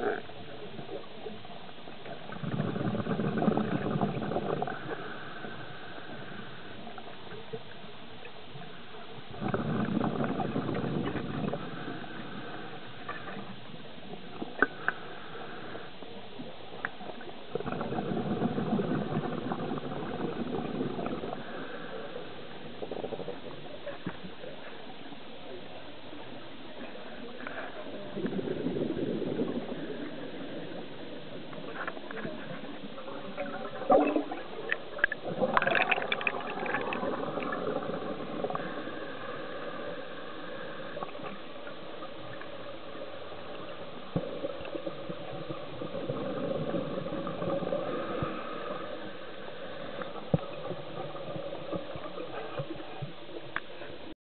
All right.